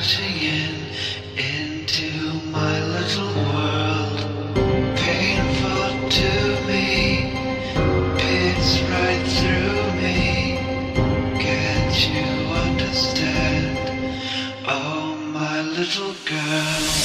crashing in into my little world. Painful to me, pits right through me. Can't you understand? Oh, my little girl.